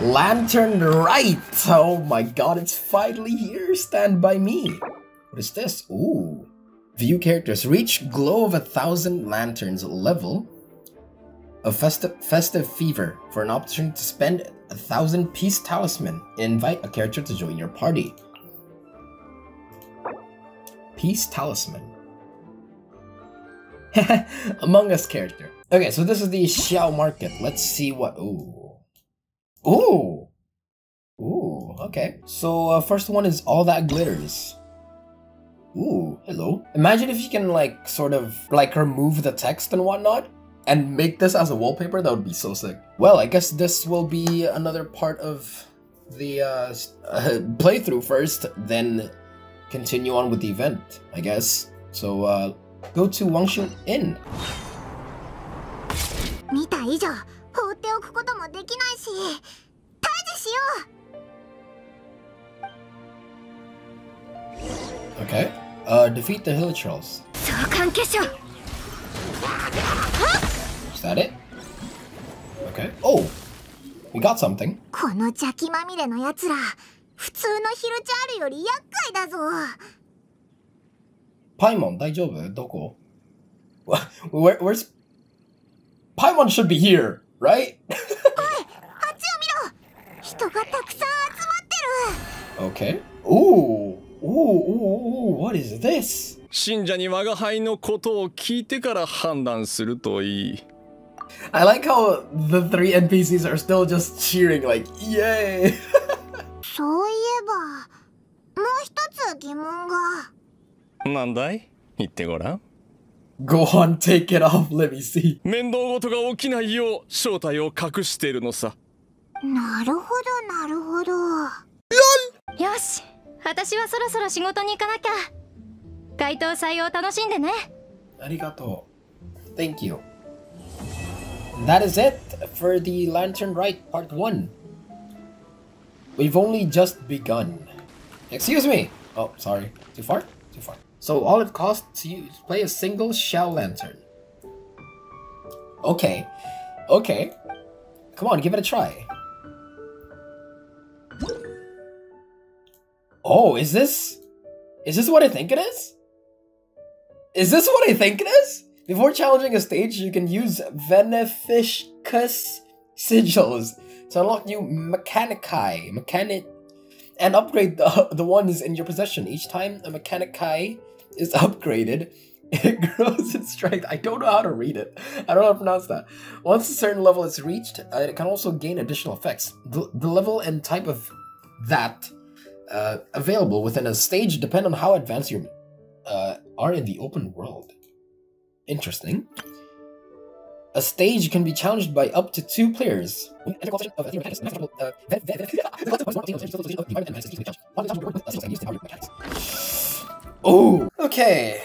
Lantern Rite! Oh my god, it's finally here! Stand by me! What is this? Ooh. View characters. Reach glow of a thousand lanterns level of festive, festive fever for an opportunity to spend a thousand peace talisman. Invite a character to join your party. Peace talisman. Among Us character. Okay, so this is the Xiao market. Let's see what. Ooh. Ooh. Ooh, okay. So, uh, first one is All That Glitters. Ooh, hello. Imagine if you can, like, sort of, like, remove the text and whatnot and make this as a wallpaper. That would be so sick. Well, I guess this will be another part of the uh, uh, playthrough first, then continue on with the event, I guess. So, uh, go to Wangshu Inn. 見た以上 放っておくこともできないし退治しよ Okay. Uh, defeat the hill trolls. Is that it? Okay. Oh! We got something. この邪気まみれのやつら普通のヒルチャールより厄介だぞ Paimon, 大丈夫どこ Where, where's... Paimon should be here, right? あっちを見ろ人がたくさん集まってる okay. Ooh. Ooh, ooh, ooh, what is this? 信者に我が輩のことを聞いてから判断するといい I like how the three NPCs are still just cheering, like, yay! そういえばもう一つ疑問がなんだい言ってごらん ご飯 take it off, let me see. 面倒事が起きないよう正体を隠しているのさ。なるほど、なるほど。よし、私はそろそろ仕事に行かなきゃ。街頭祭を楽しんでね。ありがとう。Thank you. That is it for the Lantern Rite Part 1. We've only just begun. Excuse me! Oh, sorry. Too far? Too far. So all it costs you is play a single shell lantern. Okay. Okay. Come on, give it a try. Oh, is this... Is this what I think it is? Is this what I think it is? Before challenging a stage, you can use Mechanicus sigils to unlock new Mechanici, mechanic, and upgrade the, the ones in your possession. Each time a mechanic Kai is upgraded, it grows in strength. I don't know how to read it. I don't know how to pronounce that. Once a certain level is reached, uh, it can also gain additional effects. The, the level and type of that uh, available within a stage depend on how advanced you uh, are in the open world. Interesting. A stage can be challenged by up to two players. Oh, okay.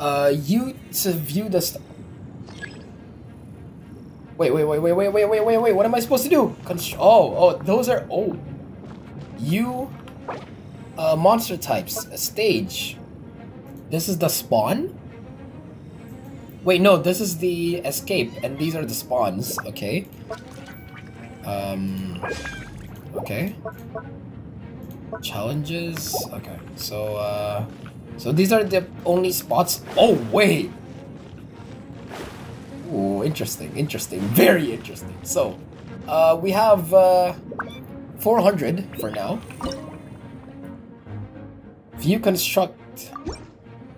Uh, you to view the. St- wait, wait, wait, wait, wait, wait, wait, wait, wait. What am I supposed to do? Oh, oh, those are. Oh. You. Uh, monster types. A stage. This is the spawn? Wait, no, this is the escape, and these are the spawns. Okay. Um. Okay. Challenges. Okay. So, uh. So these are the only spots. Oh, wait! Ooh, interesting, interesting, very interesting. So, uh, we have, uh, 400 for now. View construct.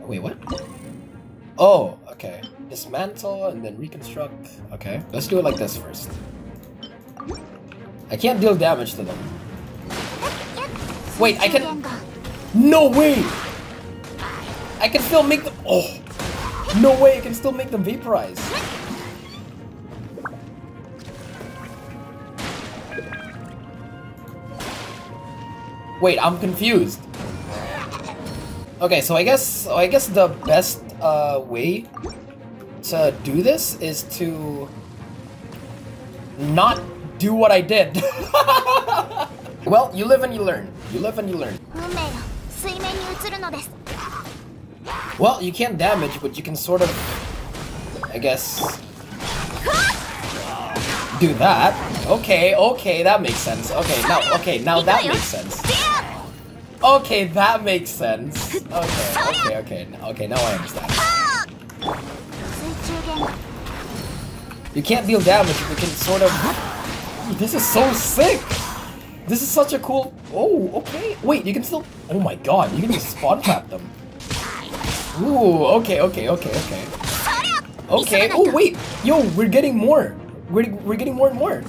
Wait, what? Oh, okay. Dismantle and then reconstruct. Okay, let's do it like this first. I can't deal damage to them. Wait, I can. No way! I can still make them. Oh! No way, I can still make them vaporize. Wait, I'm confused. Okay, so I guess I guess the best uh, way to do this is to not do what I did. well, you live and you learn. You live and you learn. Well, you can't damage, but you can sort of, I guess, do that. Okay, okay, that makes sense. Okay, now, okay, now that makes sense. Okay, that makes sense. Okay, okay, okay, okay, now I understand. You can't deal damage, you can sort of... This is so sick! This is such a cool... Oh, okay. Wait, you can still... Oh my god, you can just spawn trap them. Ooh, okay, okay, okay, okay. Okay, oh wait! Yo, we're getting more! We're, we're getting more and more.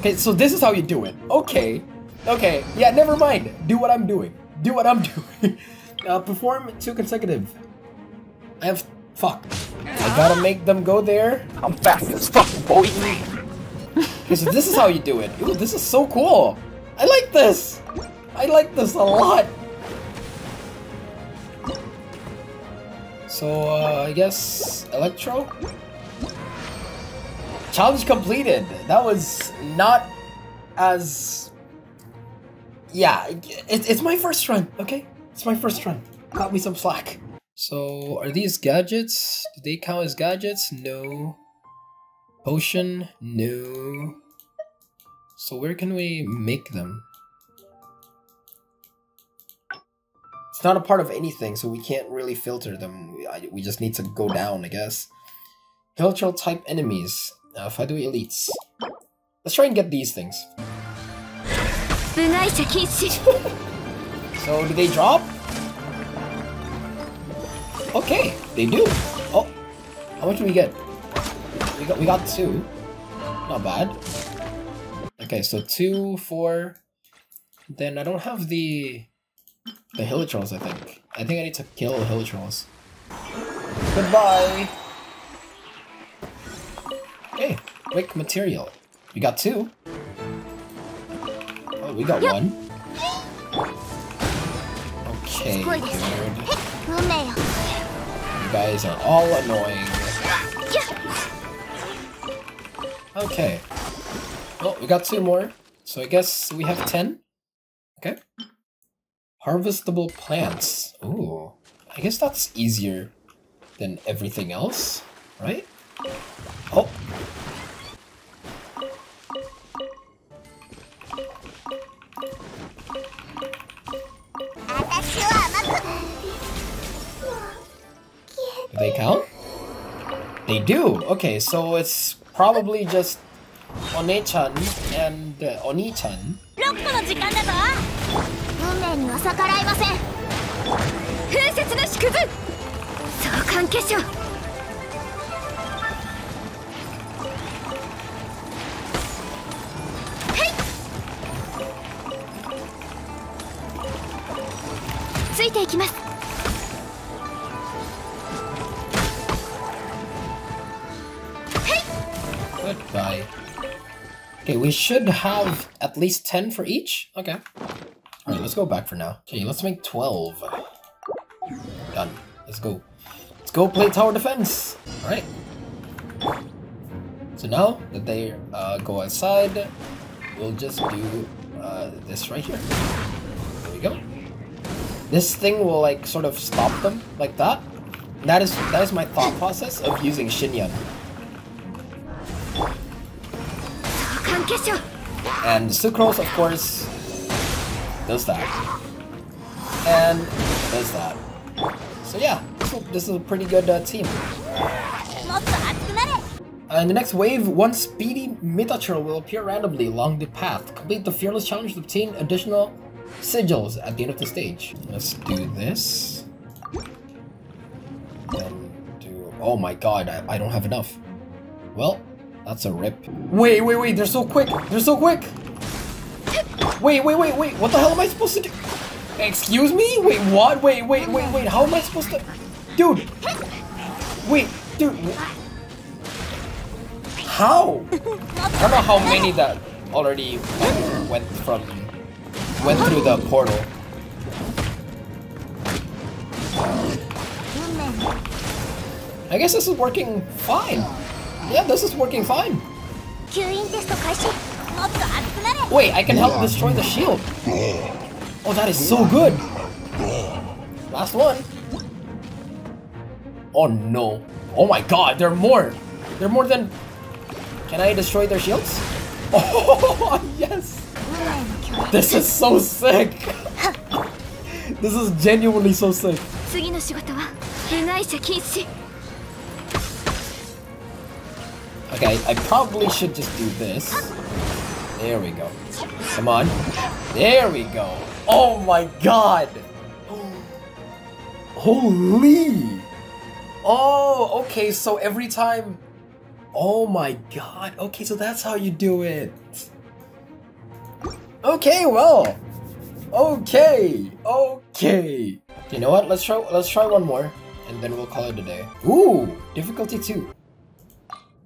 Okay, so this is how you do it. Okay. Okay, yeah, never mind. Do what I'm doing. Do what I'm doing. uh, perform two consecutive. I have... Fuck. I gotta make them go there. I'm fast as fuck, boy. Okay, so this is how you do it. Ooh, this is so cool. I like this. I like this a lot. So, uh, I guess Electro? Challenge completed. That was not as... Yeah, it, it's my first run, okay? It's my first run. Got me some slack. So, are these gadgets? Do they count as gadgets? No. Potion? No. So where can we make them? It's not a part of anything, so we can't really filter them. We, just need to go down, I guess. Hilichurl type enemies. Uh, do elites. Let's try and get these things. so, do they drop? Okay, they do. Oh, how much do we get? We got we got two. Not bad. Okay, so two, four. Then I don't have the the Hilichurls, I think. I think I need to kill the Hilichurls. Goodbye! Hey, quick material. We got two. Oh, we got one. Okay. You guys are all annoying. Okay. Well, we got two more. So I guess we have ten. Okay. Harvestable plants. Ooh. I guess that's easier than everything else, right? Oh. They count? They do! Okay, so it's probably just One-chan and uh, Oni-chan. 6歩の時間だぞ運命には逆らえません風雪の縮図相関結晶ついていきます Okay, we should have at least 10 for each? Okay. Alright, let's go back for now. Okay, let's make 12. Done. Let's go. Let's go play tower defense! Alright. So now that they uh, go outside, we'll just do uh, this right here. There we go. This thing will like sort of stop them like that. That is that is my thought process of using Xinyan. And Sucrose, of course, does that. And does that. So yeah, this is, a pretty good uh, team. Uh, in the next wave, one speedy Mitachurl will appear randomly along the path. Complete the Fearless Challenge to obtain additional sigils at the end of the stage. Let's do this. Do... Oh my god, I, I don't have enough. Well, that's a rip. Wait, wait, wait, they're so quick! They're so quick! Wait, wait, wait, wait, what the hell am I supposed to do? Excuse me? Wait, what? Wait, wait, wait, wait, how am I supposed to... Dude! Wait, dude... How? I don't know how many that already went from... Went through the portal. I guess this is working fine. Yeah, this is working fine. Wait, I can help destroy the shield. Oh, that is so good. Last one. Oh no. Oh my god, there are more. There are more than... Can I destroy their shields? Oh, yes! This is so sick! this is genuinely so sick. Okay, I probably should just do this. There we go. Come on. There we go. Oh my god! Holy! Oh, okay, so every time... Oh my god. Okay, so that's how you do it. Okay, well. Okay. Okay. You know what? Let's try let's try one more and then we'll call it a day. Ooh, difficulty 2.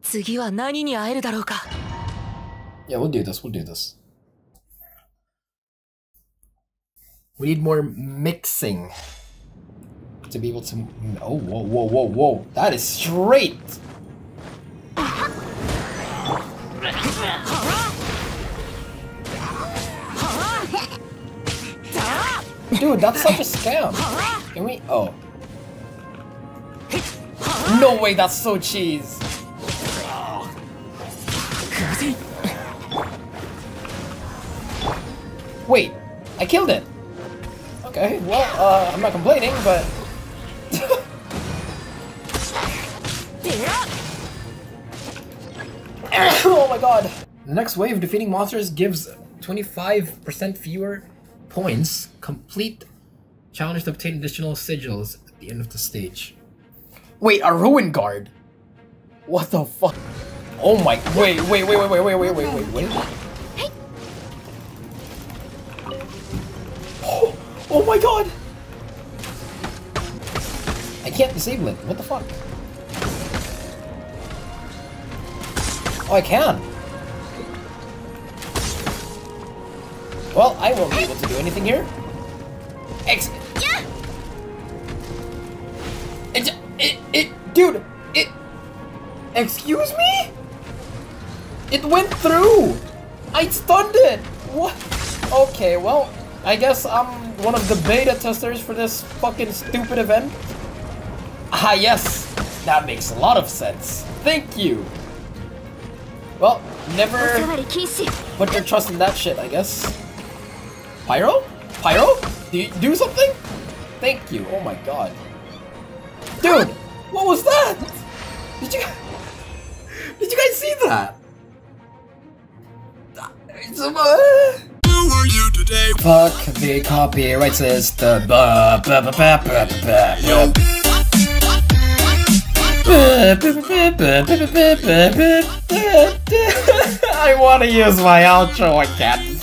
次は何に会えるだろうか Yeah, we'll do this. We'll do this. We need more mixing to be able to. Oh, whoa, whoa, whoa, whoa! That is straight. Dude, that's such a scam. Can we? Oh. No way, that's so cheese. Wait, I killed it. Okay, well, uh, I'm not complaining, but... oh my god. The next wave defeating monsters gives 25% fewer points. Complete challenge to obtain additional sigils at the end of the stage. Wait, a ruin guard? What the fuck? Oh my, wait, wait, wait, wait, wait, wait, wait, wait, wait, wait. Oh, my god! I can't disable it. What the fuck? Oh, I can. Well, I won't be able to do anything here. Ex- it, it, it, dude, it, excuse me? It went through! I stunned it! What? Okay, well, I guess I'm one of the beta testers for this fucking stupid event. Ah, yes. That makes a lot of sense. Thank you. Well, never put your trust in that shit, I guess. Pyro? Pyro? Do you do something? Thank you. Oh my god. Dude, what was that? Did you Did you guys see that? It's, uh, today. Fuck the copyright system. I want to use my outro again.